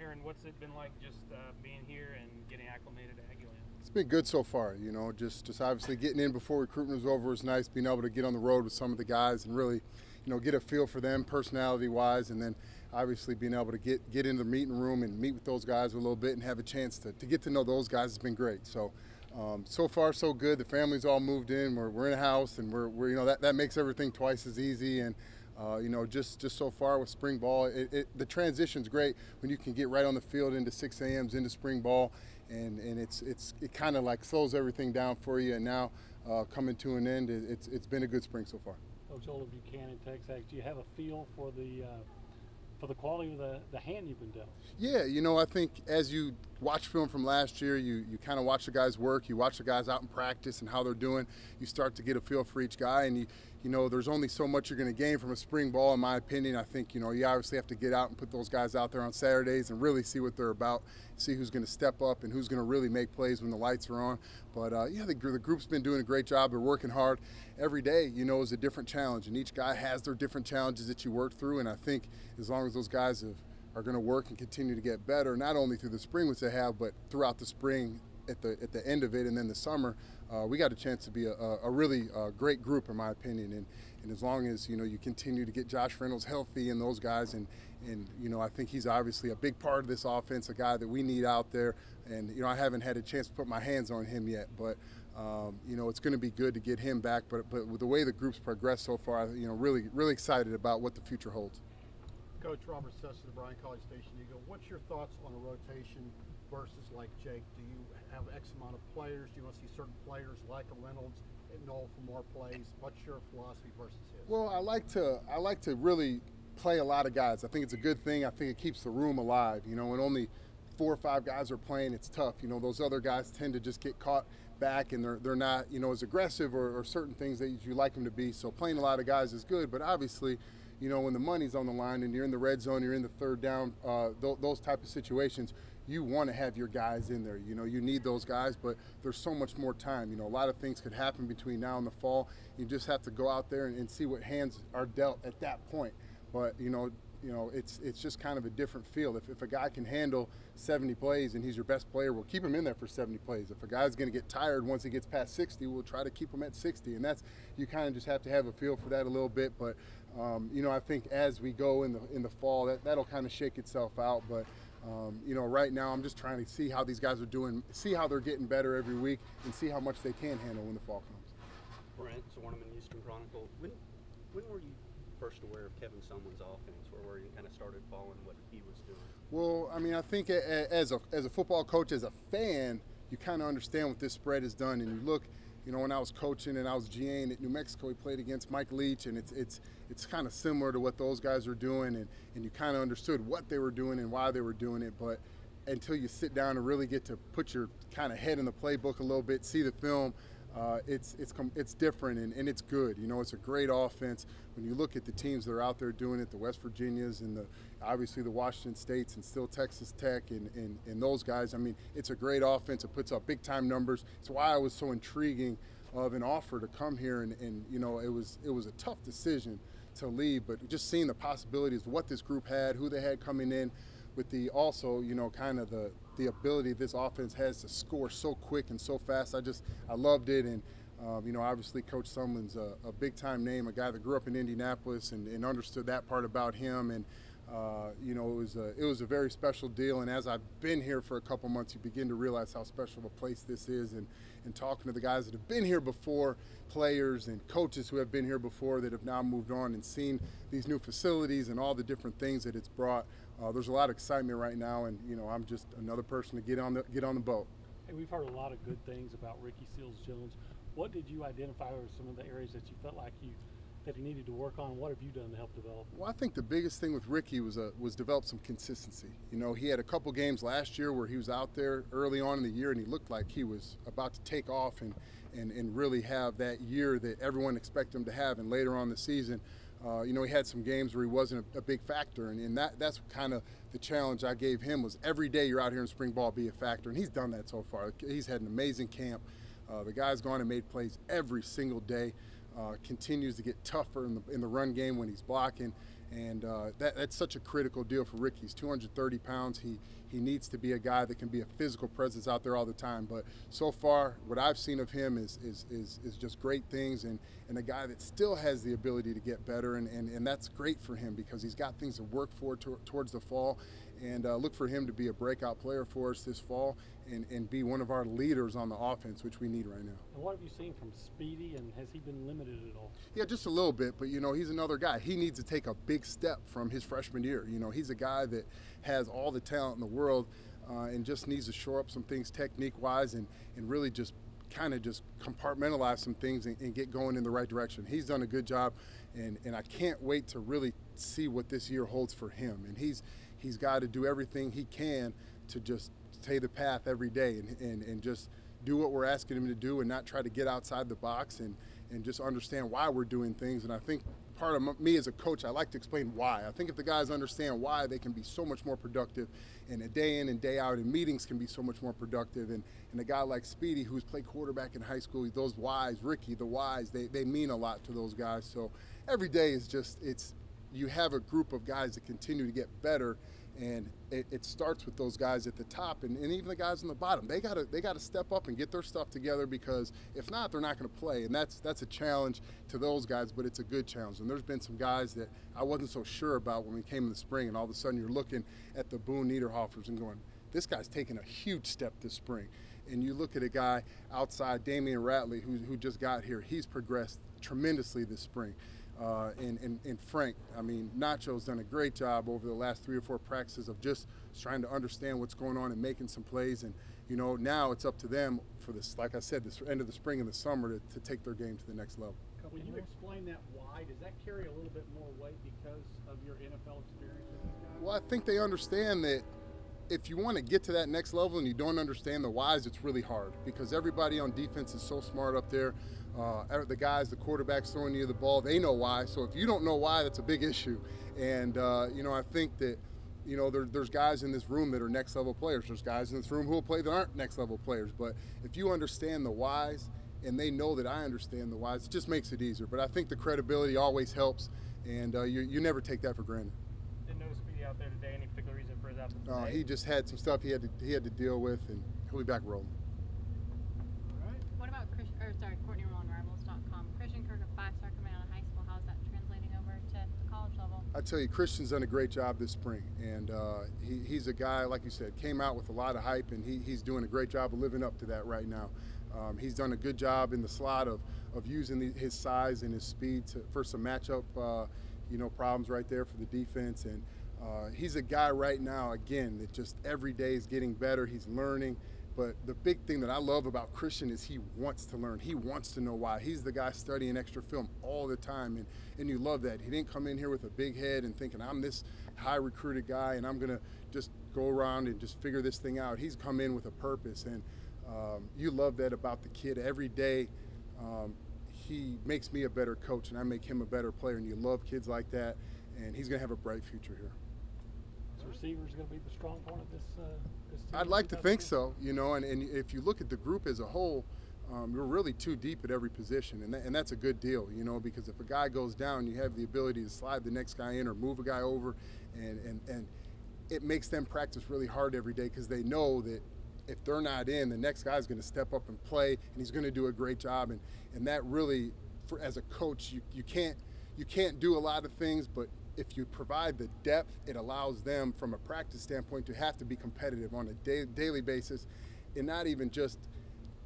Aaron, what's it been like just uh, being here and getting acclimated to Aggieland? It's been good so far. You know, just just obviously getting in before recruitment was over was nice. Being able to get on the road with some of the guys and really, you know, get a feel for them personality wise, and then obviously being able to get get into the meeting room and meet with those guys a little bit and have a chance to, to get to know those guys has been great. So. Um, so far, so good. The family's all moved in. We're, we're in a house, and we're, we're you know that, that makes everything twice as easy. And uh, you know, just just so far with spring ball, it, it, the transition's great when you can get right on the field into 6 a.m.s into spring ball, and and it's it's it kind of like slows everything down for you. And now uh, coming to an end, it's it's been a good spring so far. Coach Oliver Buchanan, Texas, do you have a feel for the uh, for the quality of the, the hand you've been dealt? Yeah, you know, I think as you watch film from last year, you, you kind of watch the guys work, you watch the guys out in practice and how they're doing, you start to get a feel for each guy, and you, you know, there's only so much you're going to gain from a spring ball, in my opinion. I think, you know, you obviously have to get out and put those guys out there on Saturdays and really see what they're about, see who's going to step up and who's going to really make plays when the lights are on. But, uh, yeah, the, the group's been doing a great job. They're working hard. Every day, you know, is a different challenge, and each guy has their different challenges that you work through. And I think as long as those guys have, are going to work and continue to get better, not only through the spring, which they have, but throughout the spring at the at the end of it, and then the summer, uh, we got a chance to be a, a really uh, great group, in my opinion. And and as long as you know you continue to get Josh Reynolds healthy and those guys, and and you know I think he's obviously a big part of this offense, a guy that we need out there. And you know I haven't had a chance to put my hands on him yet, but um, you know it's going to be good to get him back. But but with the way the group's progressed so far, you know really really excited about what the future holds. Coach Robert Cessna, the Bryan College Station Eagle. What's your thoughts on a rotation versus like Jake? Do you have X amount of players? Do you want to see certain players like a Reynolds and Noil for more plays? What's your philosophy versus his? Well, I like to I like to really play a lot of guys. I think it's a good thing. I think it keeps the room alive. You know, when only four or five guys are playing, it's tough. You know, those other guys tend to just get caught back and they're, they're not, you know, as aggressive or, or certain things that you like them to be. So playing a lot of guys is good, but obviously – you know, when the money's on the line and you're in the red zone, you're in the third down, uh, th- those type of situations, you want to have your guys in there. You know, you need those guys, but there's so much more time. You know, a lot of things could happen between now and the fall. You just have to go out there and, and see what hands are dealt at that point. But you know, you know, it's it's just kind of a different feel. If, if a guy can handle 70 plays and he's your best player, we'll keep him in there for 70 plays. If a guy's going to get tired once he gets past 60, we'll try to keep him at 60. And that's you kind of just have to have a feel for that a little bit. But um, you know, I think as we go in the in the fall, that that'll kind of shake itself out. But um, you know, right now I'm just trying to see how these guys are doing, see how they're getting better every week, and see how much they can handle when the fall comes. Brent Zwerneman, Houston Chronicle. When when were you first aware of Kevin Sumlin's offense, or where you kind of started following what he was doing? Well, I mean, I think as a as a football coach, as a fan, you kind of understand what this spread has done, and you look you know, when I was coaching and I was GAing at New Mexico, we played against Mike Leach, and it's it's it's kind of similar to what those guys are doing, and, and you kind of understood what they were doing and why they were doing it, but until you sit down and really get to put your kind of head in the playbook a little bit, see the film, uh, it's it's it's different and, and it's good. You know, it's a great offense. When you look at the teams that are out there doing it, the West Virginias and the obviously the Washington States and still Texas Tech and, and, and those guys. I mean, it's a great offense. It puts up big time numbers. It's why I was so intriguing of an offer to come here and, and you know it was it was a tough decision to leave, but just seeing the possibilities what this group had, who they had coming in, with the also you know kind of the the ability this offense has to score so quick and so fast. I just I loved it, and um, you know obviously Coach Sumlin's a, a, big time name, a guy that grew up in Indianapolis and, and understood that part about him, and uh, you know it was a, it was a very special deal. And as I've been here for a couple months, you begin to realize how special of a place this is, and and talking to the guys that have been here before, players and coaches who have been here before that have now moved on and seen these new facilities and all the different things that it's brought. Uh, there's a lot of excitement right now, and you know I'm just another person to get on the get on the boat. Hey, we've heard a lot of good things about Ricky Seals Jones. What did you identify as some of the areas that you felt like you that he needed to work on? What have you done to help develop? Well, I think the biggest thing with Ricky was uh, was develop some consistency. You know, he had a couple games last year where he was out there early on in the year and he looked like he was about to take off and and, and really have that year that everyone expected him to have. And later on the season, uh, you know, he had some games where he wasn't a, a big factor, and, and that that's kind of the challenge I gave him was every day you're out here in spring ball be a factor, and he's done that so far. He's had an amazing camp. Uh, the guy's gone and made plays every single day. Uh, continues to get tougher in the, in the run game when he's blocking, and uh, that, that's such a critical deal for Ricky. He's 230 pounds. He he needs to be a guy that can be a physical presence out there all the time. But so far, what I've seen of him is is, is, is just great things, and, and a guy that still has the ability to get better, and, and, and that's great for him because he's got things to work for to, towards the fall. And uh, look for him to be a breakout player for us this fall and, and be one of our leaders on the offense, which we need right now. And what have you seen from Speedy, and has he been limited at all? Yeah, just a little bit, but you know, he's another guy. He needs to take a big step from his freshman year. You know, he's a guy that has all the talent in the world uh, and just needs to shore up some things technique wise and, and really just kind of just compartmentalize some things and, and, get going in the right direction. He's done a good job, and, and I can't wait to really see what this year holds for him. And he's he's got to do everything he can to just stay the path every day and, and, and just do what we're asking him to do and not try to get outside the box and, and just understand why we're doing things. And I think part of me as a coach, I like to explain why. I think if the guys understand why, they can be so much more productive, and a day in and day out in meetings can be so much more productive. And, and a guy like Speedy, who's played quarterback in high school, those whys, Ricky, the whys, they, they mean a lot to those guys. So every day is just, it's, you have a group of guys that continue to get better and it, it, starts with those guys at the top and, and even the guys on the bottom. They got to they got to step up and get their stuff together because if not they're not going to play. And that's that's a challenge to those guys but it's a good challenge. And there's been some guys that I wasn't so sure about when we came in the spring and all of a sudden you're looking at the Boone Niederhofers and going this guy's taking a huge step this spring. And you look at a guy outside Damion Ratley who, who just got here. He's progressed tremendously this spring uh, and, and, and, Frank. I mean, Nacho's done a great job over the last three or four practices of just trying to understand what's going on and making some plays. And, you know, now it's up to them for this, like I said, this end of the spring and the summer to, to take their game to the next level. When you explain that why, does that carry a little bit more weight because of your NFL experience with these guys? Well, I think they understand that if you want to get to that next level and you don't understand the whys, it's really hard because everybody on defense is so smart up there. Uh, the guys, the quarterbacks throwing you the ball, they know why. So if you don't know why, that's a big issue. And uh, you know, I think that you know there, there's guys in this room that are next level players. There's guys in this room who will play that aren't next level players. But if you understand the whys and they know that I understand the whys, it just makes it easier. But I think the credibility always helps, and uh, you, you never take that for granted. Didn't notice out there today. Any particular reason for his? Uh, he just had some stuff he had to he had to deal with, and he'll be back rolling. All right. What about Chris? Or sorry, Courtney Roll on Rivals.com. Christian Kirk, a five-star coming out of high school. How's that translating over to the college level? I tell you, Christian's done a great job this spring, and uh, he, he's a guy like you said came out with a lot of hype, and he, he's doing a great job of living up to that right now. Um, he's done a good job in the slot of, of using the, his size and his speed to, for some matchup, uh, you know, problems right there for the defense. And uh, he's a guy right now, again, that just every day is getting better. He's learning. But the big thing that I love about Christian is he wants to learn. He wants to know why. He's the guy studying extra film all the time, and, and you love that. He didn't come in here with a big head and thinking, I'm this high recruited guy and I'm going to just go around and just figure this thing out. He's come in with a purpose, and um, you love that about the kid. Every day, um, he makes me a better coach, and I make him a better player, and you love kids like that, and he's going to have a bright future here receivers going to be the strong point of this, uh, this team? I'd like to think so, you know, and, and if you look at the group as a whole, um, you're really too deep at every position, and, that, and that's a good deal, you know, because if a guy goes down, you have the ability to slide the next guy in or move a guy over, and, and, and it makes them practice really hard every day because they know that if they're not in, the next guy's going to step up and play, and he's going to do a great job, and, and that really, for, as a coach, you, you can't you can't do a lot of things, but if you provide the depth, it allows them from a practice standpoint to have to be competitive on a da- daily basis and not even just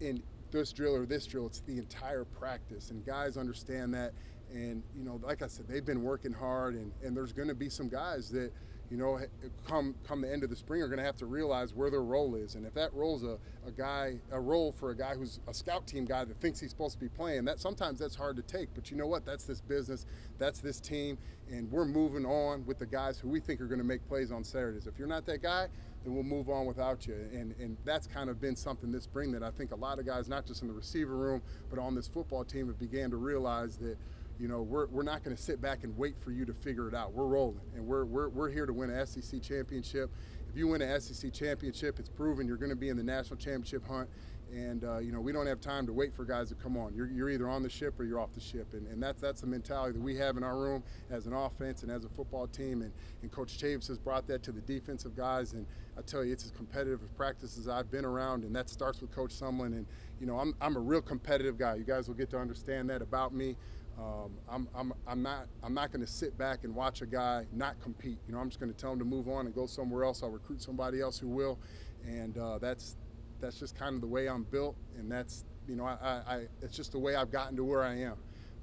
in this drill or this drill, it's the entire practice. And guys understand that. And, you know, like I said, they've been working hard, and, and there's going to be some guys that – you know, come come the end of the spring are going to have to realize where their role is. And if that role's a, a guy, a role for a guy who's a scout team guy that thinks he's supposed to be playing, that sometimes that's hard to take. But you know what? That's this business. That's this team, and we're moving on with the guys who we think are going to make plays on Saturdays. If you're not that guy, then we'll move on without you. And and that's kind of been something this spring that I think a lot of guys, not just in the receiver room, but on this football team, have began to realize that you know, we're, we're not going to sit back and wait for you to figure it out. We're rolling, and we're, we're, we're here to win an SEC championship. If you win an SEC championship, it's proven you're going to be in the national championship hunt. And uh, you know we don't have time to wait for guys to come on. You're, you're either on the ship or you're off the ship, and, and that's that's the mentality that we have in our room as an offense and as a football team. And, and Coach Chavis has brought that to the defensive guys. And I tell you, it's as competitive a practice as I've been around, and that starts with Coach Sumlin. And you know I'm I'm a real competitive guy. You guys will get to understand that about me. Um, I'm, I'm, I'm not I'm not going to sit back and watch a guy not compete. You know, I'm just going to tell him to move on and go somewhere else. I'll recruit somebody else who will, and uh, that's that's just kind of the way I'm built, and that's you know I, I, I it's just the way I've gotten to where I am.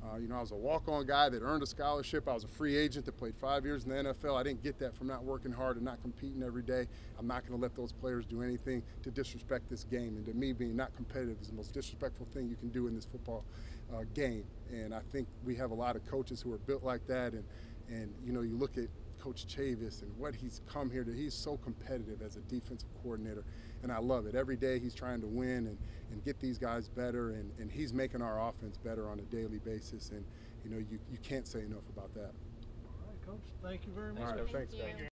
Uh, you know, I was a walk-on guy that earned a scholarship. I was a free agent that played five years in the NFL. I didn't get that from not working hard and not competing every day. I'm not going to let those players do anything to disrespect this game. And to me, being not competitive is the most disrespectful thing you can do in this football uh, game. And I think we have a lot of coaches who are built like that. And, and you know, you look at Coach Chavis and what he's come here to. He's so competitive as a defensive coordinator, and I love it. Every day he's trying to win and, and get these guys better, and, and he's making our offense better on a daily basis. And you know, you, you can't say enough about that. All right, Coach, thank you very Thanks, much. Coach. Thanks, Thank guys. you.